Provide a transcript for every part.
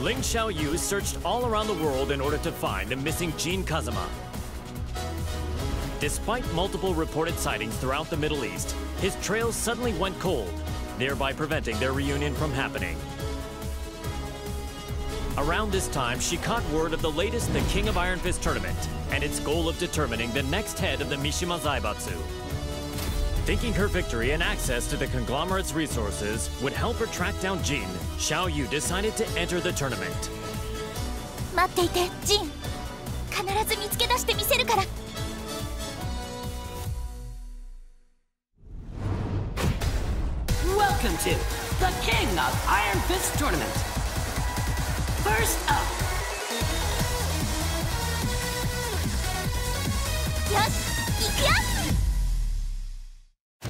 Ling Xiaoyu searched all around the world in order to find the missing Jin Kazama. Despite multiple reported sightings throughout the Middle East, his trail suddenly went cold, thereby preventing their reunion from happening. Around this time, she caught word of the latest The King of Iron Fist tournament and its goal of determining the next head of the Mishima Zaibatsu thinking her victory and access to the conglomerate's resources would help her track down Jin, Xiaoyu decided to enter the tournament. Welcome to the King of Iron Fist Tournament. First up. Yes.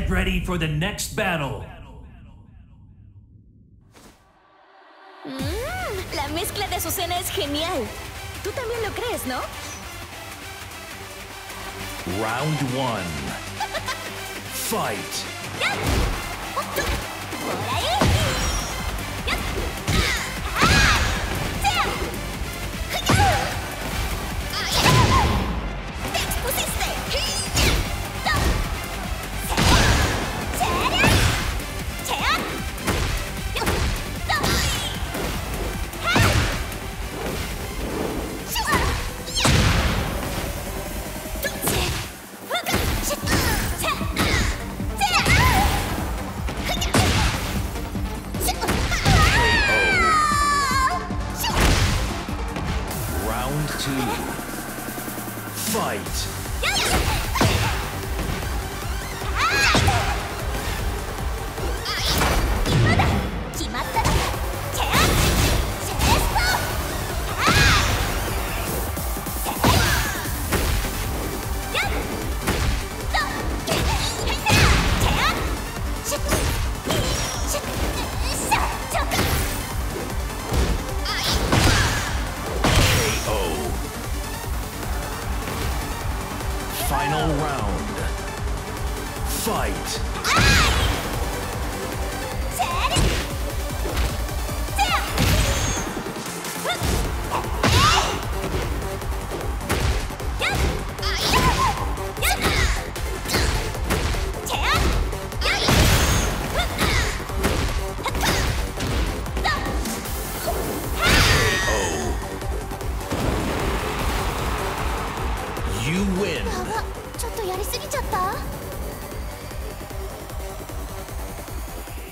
Get ready for the next battle. Mmm, la mezcla de Azucena es genial. Tú también lo crees, ¿no? Round one. Fight. por ahí. Fight. Fight. チ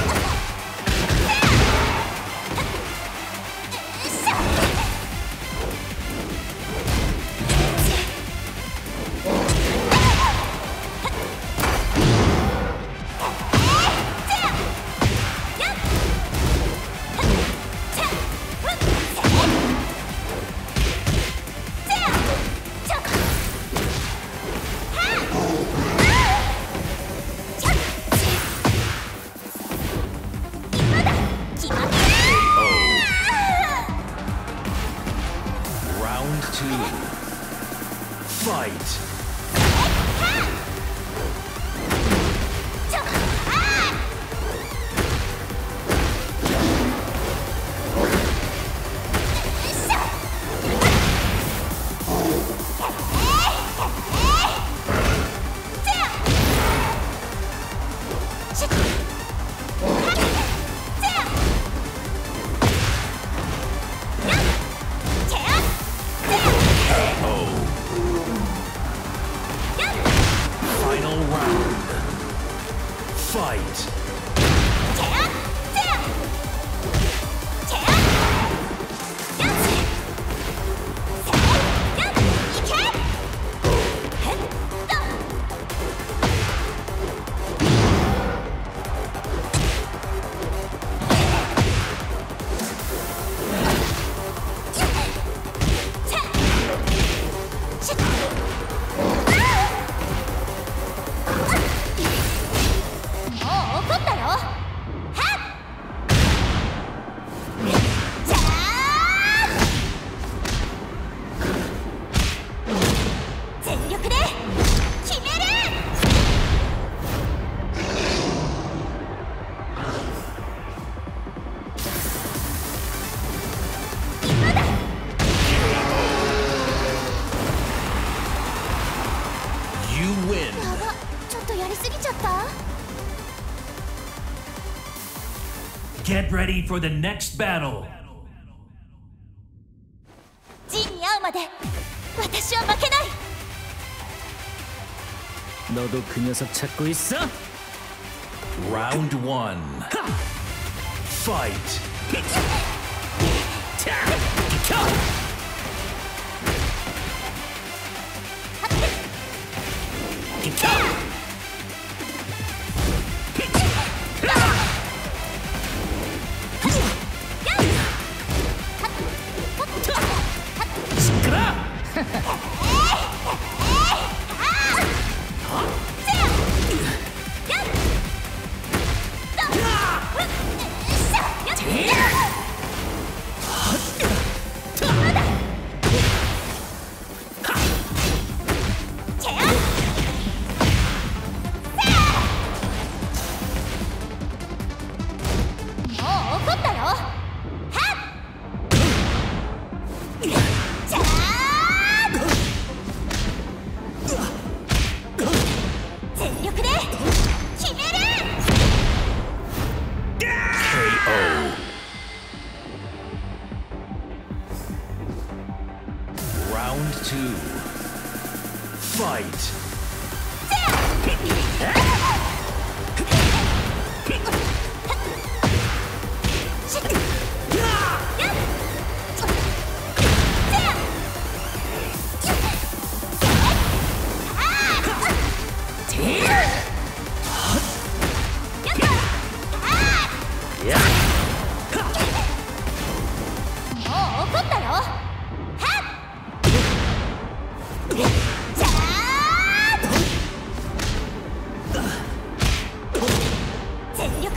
ち Fight! Get ready for the next battle! ジンに会うまで私は負けない 너도 그 녀석 찾고 있어? Round one. Fight! Round two. Fight!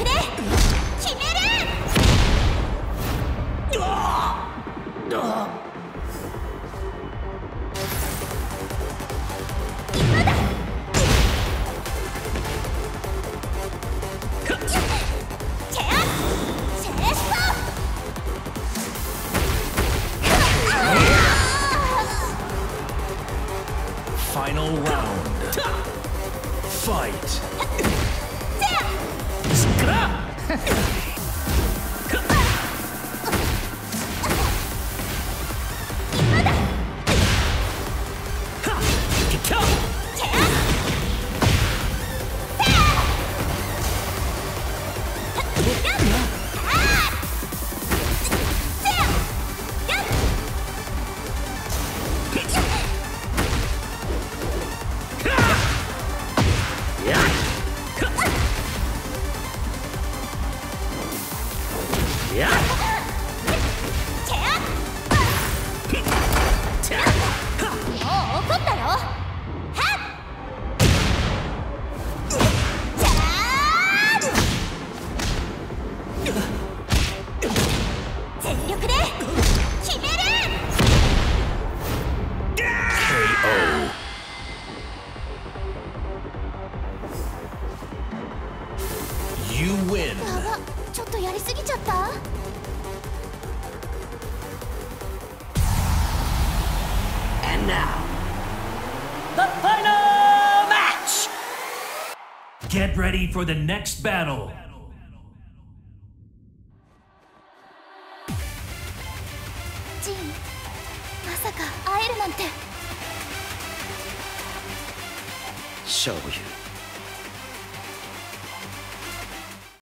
で決めるああ今だチェアチェストファイナルラウンドファイトも And now, the final match! Get ready for the next battle!